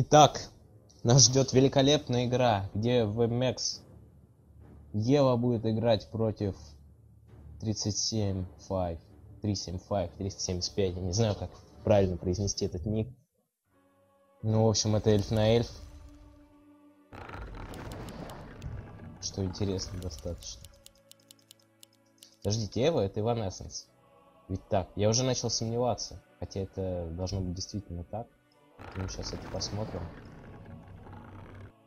Итак, нас ждет великолепная игра, где VMAX Ева будет играть против 37.5, 375, 375, я не знаю, как правильно произнести этот ник. Ну, в общем, это эльф на эльф. Что интересно достаточно. Подождите, Эва это Evanescence. Ведь так, я уже начал сомневаться. Хотя это должно быть действительно так. Мы сейчас это посмотрим.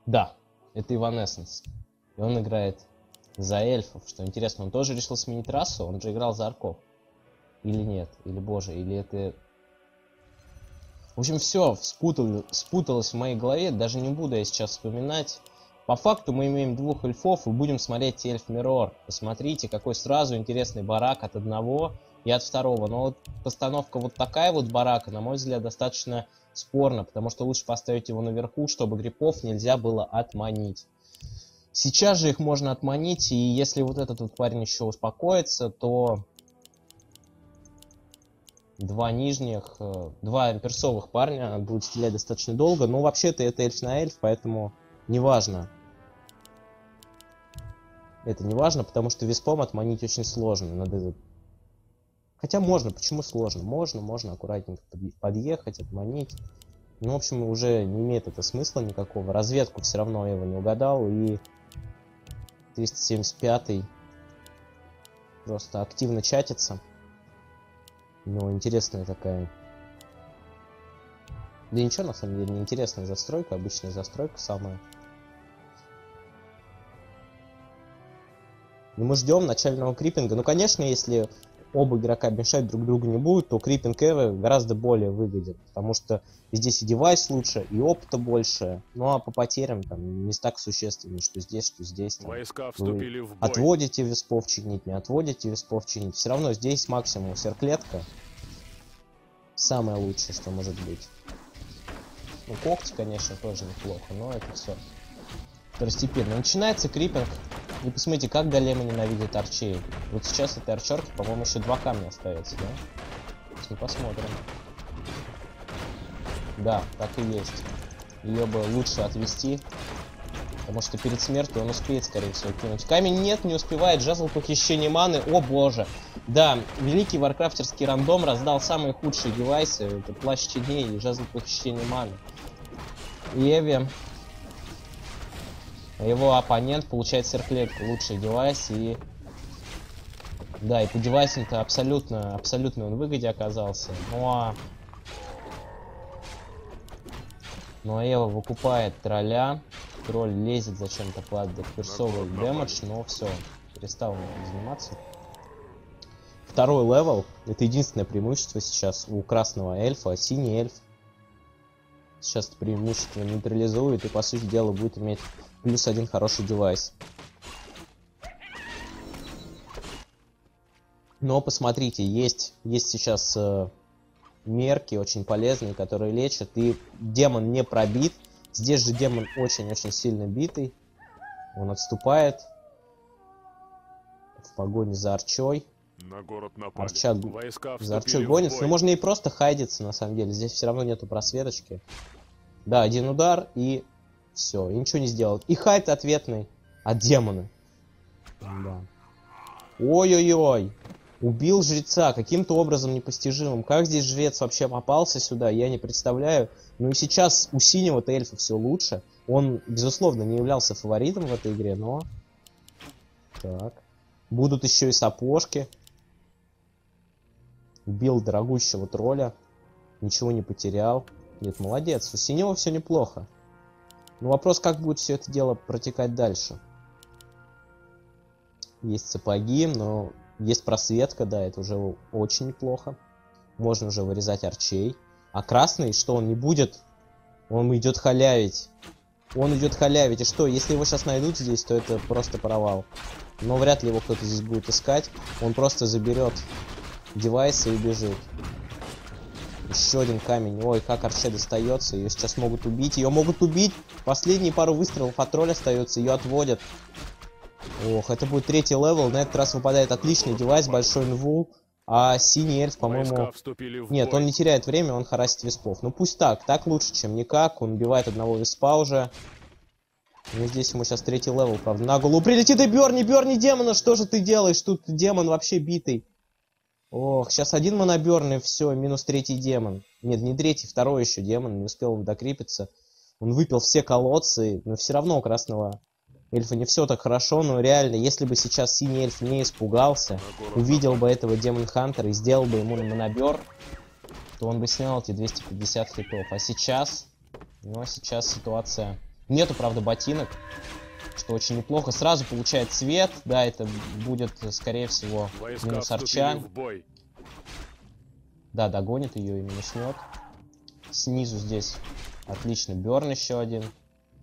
Да, это Evanescence. И он играет за эльфов. Что интересно, он тоже решил сменить расу? Он же играл за арков. Или нет? Или боже, или это... В общем, все спутал, спуталось в моей голове. Даже не буду я сейчас вспоминать. По факту мы имеем двух эльфов и будем смотреть эльф Миррор. Посмотрите, какой сразу интересный барак от одного и от второго. Но вот постановка вот такая вот барака, на мой взгляд, достаточно спорно, потому что лучше поставить его наверху, чтобы гриппов нельзя было отманить. Сейчас же их можно отманить, и если вот этот вот парень еще успокоится, то два нижних, э, два персовых парня будут стрелять достаточно долго. Но вообще-то это эльф на эльф, поэтому неважно. Это не важно, потому что виспом отманить очень сложно. Надо Хотя можно, почему сложно? Можно, можно аккуратненько подъехать, отманить. Ну, в общем, уже не имеет это смысла никакого. Разведку все равно я его не угадал. И 375 просто активно чатится. Ну, интересная такая. Да ничего, на самом деле, неинтересная застройка, обычная застройка самая. И мы ждем начального крипинга. Ну, конечно, если оба игрока мешать друг другу не будут, то крипинг Эвы гораздо более выгоден, потому что здесь и девайс лучше, и опыта больше, ну а по потерям там не так существенно, что здесь, что здесь. Там, Войска вступили в бой. Отводите виспов чинить, не отводите виспов чинить, все равно здесь максимум серклетка. Самое лучшее, что может быть. Ну, когти, конечно, тоже неплохо, но это все второстепенно. Начинается крипинг и посмотрите, как Голема ненавидит арчей. Вот сейчас этой арчерки, по-моему, еще два камня остается, да? Сейчас посмотрим. Да, так и есть. Ее бы лучше отвести. Потому что перед смертью он успеет, скорее всего, кинуть. Камень нет, не успевает. Жезл похищения маны. О боже. Да, великий варкрафтерский рандом раздал самые худшие девайсы. Это плащ теней и жезл похищения маны. И Эви его оппонент получает серклетку, лучший девайс и... Да, и по девайсам-то абсолютно, абсолютно он выгоде оказался. Ну а... Ну а Эва выкупает тролля. Тролль лезет зачем-то под персовый damage, но все, перестал заниматься. Второй level. Это единственное преимущество сейчас у красного эльфа. Синий эльф сейчас преимущество нейтрализует и по сути дела будет иметь плюс один хороший девайс. Но посмотрите, есть, есть сейчас э, мерки очень полезные, которые лечат. И демон не пробит. Здесь же демон очень-очень сильно битый. Он отступает. В погоне за арчой. На город напали. Арча за арчой гонится. Но можно и просто хайдиться, на самом деле. Здесь все равно нету просветочки. Да, один удар и все, и ничего не сделал. И хайт ответный от демона. Да. Ой-ой-ой. Убил жреца каким-то образом непостижимым. Как здесь жрец вообще попался сюда, я не представляю. Ну и сейчас у синего-то эльфа все лучше. Он, безусловно, не являлся фаворитом в этой игре, но... Так. Будут еще и сапожки. Убил дорогущего тролля. Ничего не потерял. Нет, молодец. У синего все неплохо. Но вопрос, как будет все это дело протекать дальше. Есть сапоги, но есть просветка, да, это уже очень неплохо. Можно уже вырезать арчей. А красный, что он не будет? Он идет халявить. Он идет халявить. И что, если его сейчас найдут здесь, то это просто провал. Но вряд ли его кто-то здесь будет искать. Он просто заберет девайс и убежит. Еще один камень. Ой, как Арче достается. Ее сейчас могут убить. Ее могут убить. Последние пару выстрелов от тролля остается. Ее отводят. Ох, это будет третий level. На этот раз выпадает отличный девайс. Большой invul. А синий эльф, по-моему... Нет, он не теряет время, он харасит виспов. Ну пусть так, так лучше, чем никак. Он убивает одного виспа уже. Ну здесь ему сейчас третий level, правда, на голову прилетит и Берни, Берни демона, что же ты делаешь? Тут демон вообще битый. Ох, сейчас один mana burn все, минус третий демон. Нет, не третий, второй еще демон, не успел он докрепиться. Он выпил все колодцы, но все равно у красного эльфа не все так хорошо, но реально, если бы сейчас синий эльф не испугался, увидел бы этого Demon Hunter а и сделал бы ему mana burn, то он бы снял эти 250 хитов. А сейчас, ну а сейчас ситуация... Нету, правда, ботинок, что очень неплохо. Сразу получает цвет, да, это будет, скорее всего, Войска минус бой. Да, догонит ее и минуснет. Снизу здесь отлично. Берн еще один.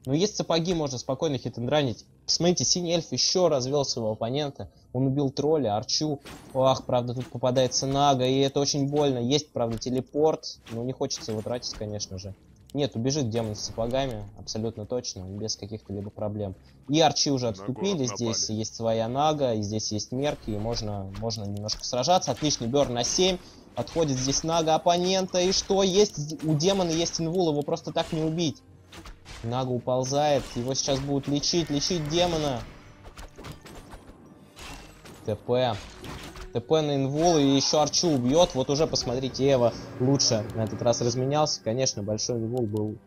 Ну, есть сапоги, можно спокойно хитендранить. Посмотрите, синий эльф еще развел своего оппонента. Он убил тролля, арчу. Ах, правда, тут попадается нага, и это очень больно. Есть, правда, телепорт, но не хочется его тратить, конечно же. Нет, убежит демон с сапогами, абсолютно точно, без каких-то либо проблем. И арчи уже отступили, здесь есть своя нага, и здесь есть мерки, и можно, можно немножко сражаться. Отличный берн на 7. Подходит здесь нага оппонента, и что? Есть у демона есть инвул, его просто так не убить. Нага уползает, его сейчас будут лечить, лечить демона. ТП. ТП на инвул и еще Арчу убьет. Вот уже, посмотрите, Эва лучше на этот раз разменялся. Конечно, большой инвул был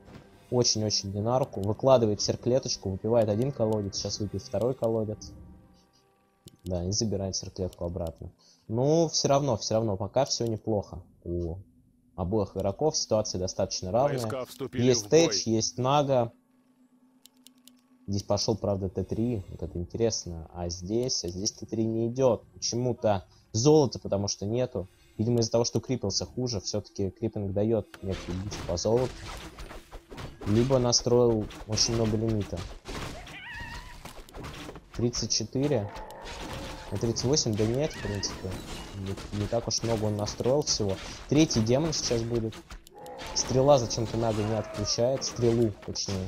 очень-очень не на руку. Выкладывает серклеточку, выпивает один колодец, сейчас выпьет второй колодец. Да, и забирает серклетку обратно. Ну, все равно, все равно, пока все неплохо. У обоих игроков ситуация достаточно равная. Есть. Тэч, есть Нага. Здесь пошел, правда, Т3. Вот это интересно. А здесь, а здесь Т3 не идет. Почему-то золото, потому что нету. Видимо, из-за того, что крипился хуже, все-таки creeping дает некий boost по золоту. Либо настроил очень много лимита. 34. На 38, да нет, в принципе. Не, не так уж много он настроил всего. Третий демон сейчас будет. Стрела зачем-то Нага не отключает. Стрелу, точнее.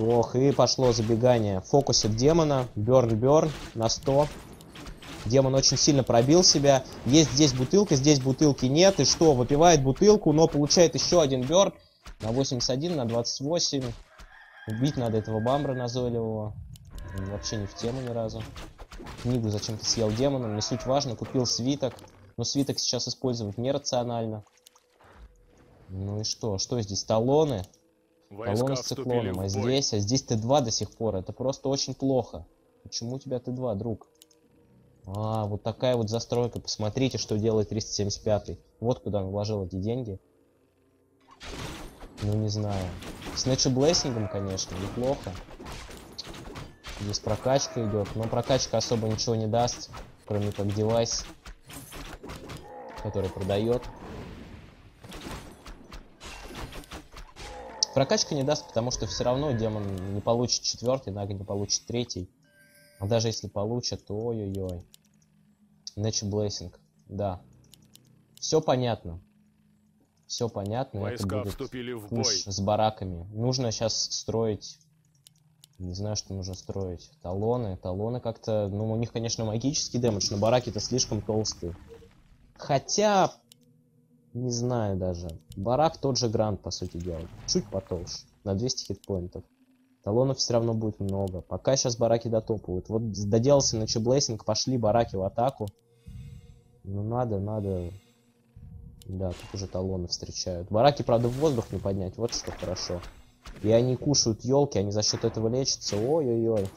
Ох, и пошло забегание. Фокусит демона. Берн, берн на 100. Демон очень сильно пробил себя. Есть здесь бутылка, здесь бутылки нет. И что, выпивает бутылку, но получает еще один берн. На 81, на 28. Убить надо этого бамбра назойливого. Он вообще не в тему ни разу. Книгу зачем-то съел демоном, не суть важно. Купил свиток. Но свиток сейчас использовать нерационально. Ну и что? Что здесь? Талоны? Талоны с циклоном. А здесь, а здесь Т2 до сих пор. Это просто очень плохо. Почему у тебя Т2, друг? А, вот такая вот застройка. Посмотрите, что делает 375. Вот куда он вложил эти деньги. Ну, не знаю. С Blessing, конечно, неплохо. Здесь прокачка идет, но прокачка особо ничего не даст, кроме как девайс, который продает. Прокачка не даст, потому что все равно демон не получит четвертый, Нага не получит третий. А даже если получат, то ой-ой-ой. Nature Blessing, да. Все понятно. Все понятно, это Войска будет вступили в бой. с бараками. Нужно сейчас строить... Не знаю, что нужно строить. Талоны. Талоны как-то... Ну, у них, конечно, магический дэмэдж, но бараки-то слишком толстые. Хотя... Не знаю даже. Барак тот же grunt, по сути дела. Чуть потолще. На 200 хитпоинтов. Талонов все равно будет много. Пока сейчас бараки дотопывают. Вот доделался Nature's Blessing, пошли бараки в атаку. Ну надо, надо. Да, тут уже талоны встречают. Бараки, правда, в воздух не поднять, вот что хорошо. И они кушают елки, они за счет этого лечатся. Ой-ой-ой.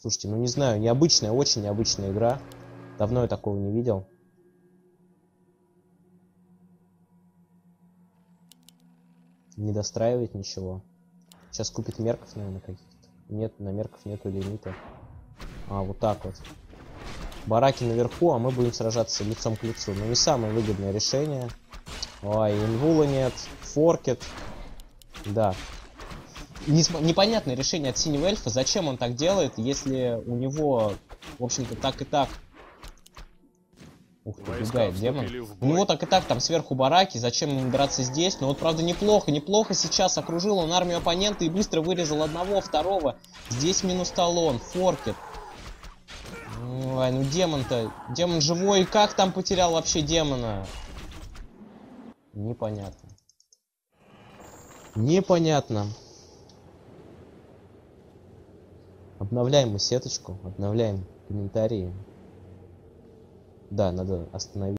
Слушайте, ну не знаю, необычная, очень необычная игра. Давно я такого не видел. Не достраивает ничего. Сейчас купит мерков, наверное, каких-то. Нет, на мерков нету лимита. А, вот так вот. Бараки наверху, а мы будем сражаться лицом к лицу. Но не самое выгодное решение. Ой, инвула нет. Форкет. Да. Непонятное решение от синего эльфа. Зачем он так делает, если у него, в общем-то, так и так... Ух ты, бегает демон. Ну вот так и так, там сверху бараки, зачем им драться здесь? Но вот правда неплохо, неплохо сейчас окружил он армию оппонента и быстро вырезал одного, второго. Здесь минус талон, форкет. Ой, ну демон-то, демон живой, как там потерял вообще демона? Непонятно. Непонятно. Обновляем мы сеточку, обновляем комментарии. Да, надо остановить.